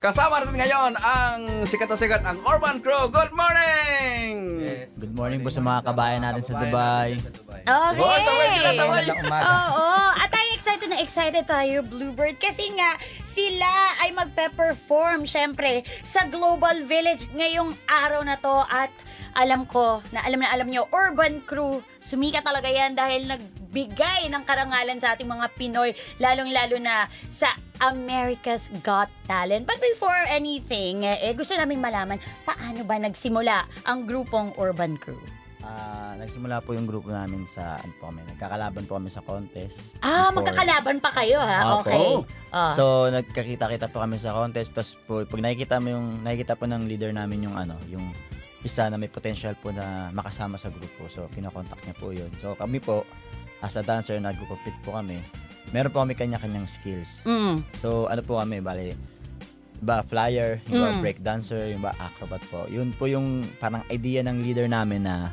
Kasama natin ngayon ang sikat na sikat, ang Urban Crew. Good morning! Good morning po sa mga kabayan natin sa Dubai. Okay. Oh, sabay sila, sabay. Oo. At tayo excited na excited tayo, Bluebird. Kasi nga, sila ay magpe-perform, syempre, sa Global Village ngayong araw na to. At alam ko, na alam na alam nyo, Urban Crew, sumika talaga yan dahil nagbigay ng karangalan sa ating mga Pinoy, lalong-lalo na sa America's Got Talent. But before anything, eh, gusto namin malaman, paano ba nagsimula ang grupong Urban Crew? Ah, nagsimula po yung grupo namin sa ano po kami, nagkakalaban po kami sa contest. Ah, Before- magkakalaban pa kayo ha? Opo. Okay. Ah. So, nagkakita-kita po kami sa contest. Tapos po, pag nakikita mo yung, nakikita po ng leader namin yung ano, yung isa na may potential po na makasama sa grupo. So, kinokontak niya po yun. So, kami po, as a dancer, nag-compete po kami. Meron po kami kanya-kanyang skills. Mm. So, ano po kami, bali, iba flyer, yung Mm. break dancer, yung iba acrobat po. Yun po yung parang idea ng leader namin na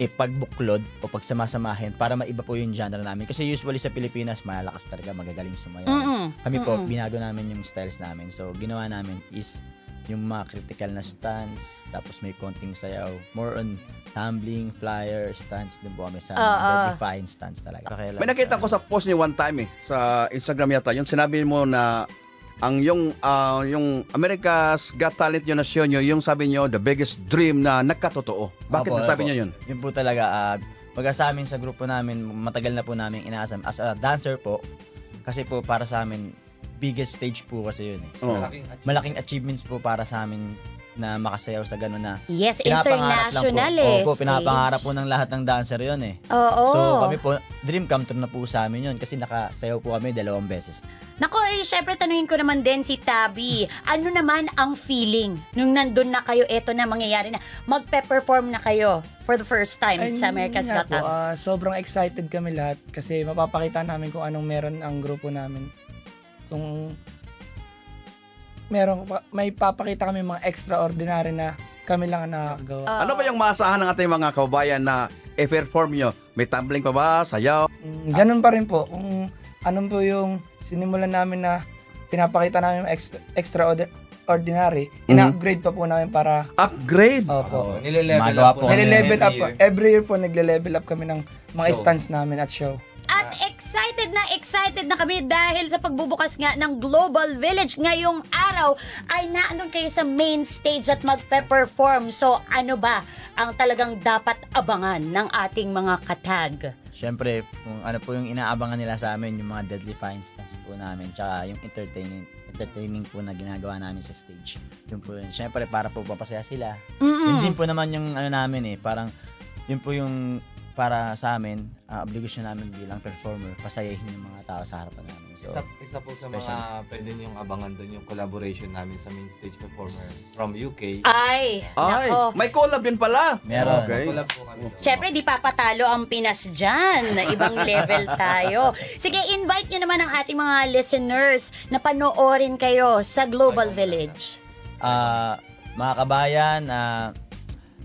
ipagbuklod o pagsamasamahin para maiba po yung genre namin. Kasi usually sa Pilipinas, malalakas talaga, magagaling sumayaw. Mm-mm. Kami po, Mm-mm. binago namin yung styles namin. So, ginawa namin is yung mga critical na stance, tapos may konting sayaw. More on tumbling, flyer, stance din po kami sa Ah, ah. deadly fine stance talaga. Okay, May nakita ko sa post niyo one time eh, sa Instagram yata, yung sinabi mo na ang yung ah, yung America's Got Talent yun na show nyo, yung sabi nyo, the biggest dream na nagkatotoo. Bakit Opo, nasabi opo. nyo yun? Yun po talaga, uh, pag sa amin sa grupo namin, matagal na po namin inaasam. As a dancer po, kasi po para sa amin, biggest stage po kasi yun eh. Oo. Malaking achievements po para sa amin na makasayaw sa gano'n na Yes, pinapangarap lang international po. eh. Opo, pinapangarap po ng lahat ng dancer yun eh. Oo. So kami po, dream come true na po sa amin yun kasi nakasayaw po kami dalawang beses. Nako, eh, syempre tanungin ko naman din si Tabi. Ano naman ang feeling nung nandun na kayo, eto na mangyayari na, magpe-perform na kayo for the first time Ayun sa America's Got Talent? ah, sobrang excited kami lahat kasi mapapakita namin kung anong meron ang grupo namin. Kung meron may papakita kami mga extraordinary na kami lang ang nakakagawa. Ah. Ano ba yung maasahan ng ating mga kababayan na i-perform nyo? May tumbling pa ba? Sayaw? Mm, ganun pa rin po. Kung anong po yung sinimulan namin na pinapakita namin yung extra, extraordinary, Mhm. ina-upgrade pa po namin para Upgrade? Opo. Nile-level Magawa up po Nile-level up every po. year. Every year po nagle-level up kami ng mga Show. stunts namin at show. Excited na excited na kami dahil sa pagbubukas nga ng Global Village ngayong araw ay naandun kayo sa main stage at magpe-perform. So ano ba ang talagang dapat abangan ng ating mga katag? Siyempre, kung ano po yung inaabangan nila sa amin, yung mga deadly fine stance po namin, tsaka yung entertaining entertaining po na ginagawa namin sa stage. Yun po yun. Siyempre, para po mapasaya sila. Yun Mm-mm. din po naman yung ano namin eh, parang yun po yung para sa amin, uh, obligation namin bilang performer, pasayahin yung mga tao sa harapan namin. So, Isa, isa po sa mga pwede niyong abangan doon yung collaboration namin sa main stage performer from UK. Ay, Ay, nako. may collab din pala. Meron. Okay. Collab po kami. doon. Siyempre, di papatalo ang Pinas dyan. Ibang level tayo. Sige, invite nyo naman ang ating mga listeners na panoorin kayo sa Global Village. Ah, mga kabayan, ah,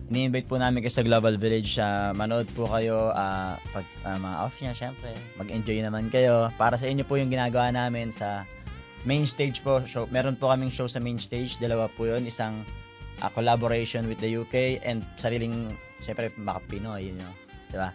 ni-invite po namin kayo sa Global Village. ah, manood po kayo ah, pag ah, mga off niya, syempre. Mag-enjoy naman kayo. Para sa inyo po yung ginagawa namin sa main stage po. Show. Meron po kaming show sa main stage. Dalawa po yun. Isang ah, collaboration with the UK and sariling, syempre, mga Pinoy, yun yun. Diba?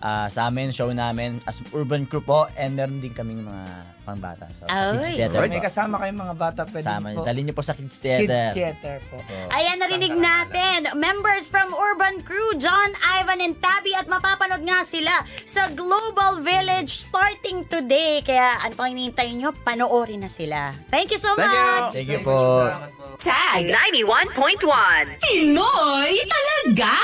Ah, sa amin, show namin as urban crew po and meron din kaming mga pangbata. So, sa Kids. Theater Alright. may po. kasama kayong mga bata pwede Sama po. Dali niyo po sa Kids Kids Theater. Theater po. So, Ayan, narinig natin. Members from Urban Crew, John, Ivan, and Tabby at mapapanood nga sila sa Global Village starting today. Kaya ano pang hinihintay nyo? Panoorin na sila. Thank you so Thank you. much! Thank you po. Salamat po. Tag 91.1 Pinoy talaga